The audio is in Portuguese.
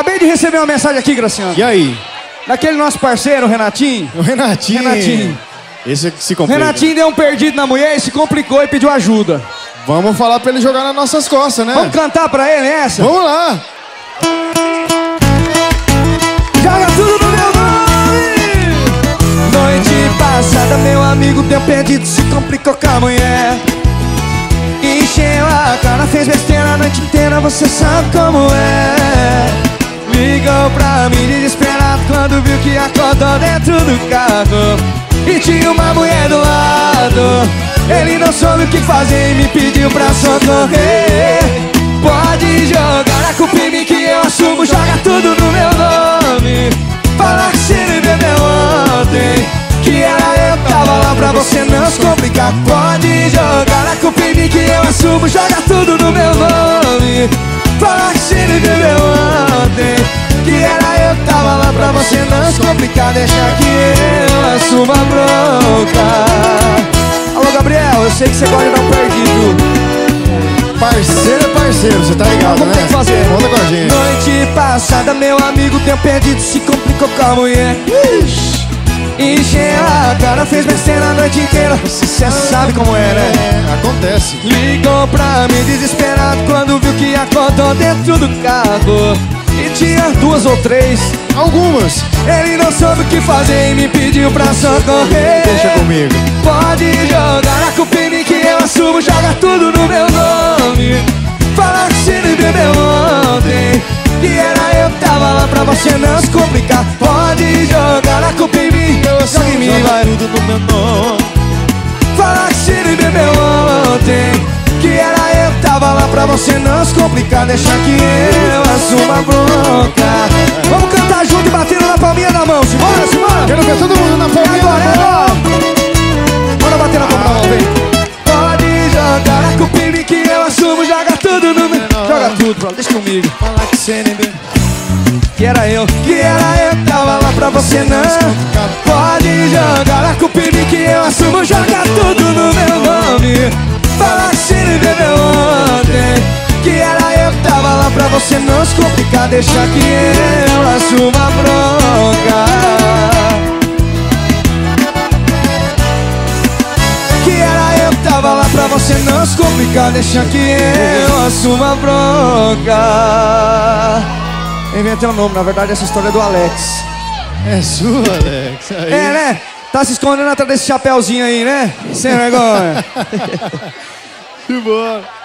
Acabei de receber uma mensagem aqui, Graciano. E aí? Daquele nosso parceiro, Renatinho. O Renatinho. Renatinho. Esse é que se complica. Renatinho deu um perdido na mulher e se complicou e pediu ajuda. Vamos falar pra ele jogar nas nossas costas, né? Vamos cantar pra ele essa? Vamos lá. Joga tudo no meu nome! Noite passada, meu amigo deu perdido, se complicou com a mulher. Encheu a cara, fez besteira a noite inteira, você sabe como é. Ligou pra mim desesperado quando viu que acordou dentro do carro. E tinha uma mulher do lado. Ele não soube o que fazer e me pediu pra socorrer. Pode jogar a culpa em mim que eu assumo, joga tudo no meu nome. Fala que você me bebeu ontem, que era eu que tava lá pra você não se complicar. Pode jogar a culpa em mim que eu assumo, joga tudo no meu nome. Fala que você me bebeu ontem, Deixa que eu assuma a bronca. Alô, Gabriel, eu sei que você gosta de dar um perdido. Parceiro é parceiro, você tá ligado, Como né? tem que fazer? Conta com a gente. Noite passada, meu amigo deu perdido, se complicou com a mulher. Ixi. Encheu a cara, fez besteira a noite inteira. Você sabe como é, né? É, acontece. Ligou pra mim desesperado quando viu que acordou dentro do carro. E tinha duas ou três. Algumas. Ele não soube o que fazer e me pediu pra socorrer. Deixa comigo. Pode jogar a culpa em mim que eu assumo, joga tudo no meu nome. Fala que você me bebeu ontem, que era eu que tava lá pra você não se complicar. Pode jogar a culpa em mim, joga em mim, vai. tudo no meu nome. Fala que você me bebeu tava lá pra você não se complicar. Deixa que eu assuma a bronca. Vamos cantar junto e batendo na palminha da mão, simbora, simbora. Quero ver todo mundo na palminha Agora, da mão. agora. Bora bater na palma da mão, vem. Pode jogar a mim que eu assumo, joga tudo no meu. Joga tudo, bro, deixa comigo. Fala que você nem bem. Que era eu, que era eu tava lá pra você não. Pode jogar a mim que eu assumo, joga tudo não se complicar. Deixa que eu assuma a bronca. Que era eu que tava lá pra você não se complicar Deixa que eu assuma a bronca Inventei um nome, na verdade essa história é do Alex É sua, Alex. Aí. É, né? Tá se escondendo atrás desse chapéuzinho aí, né? Sem vergonha Simbora.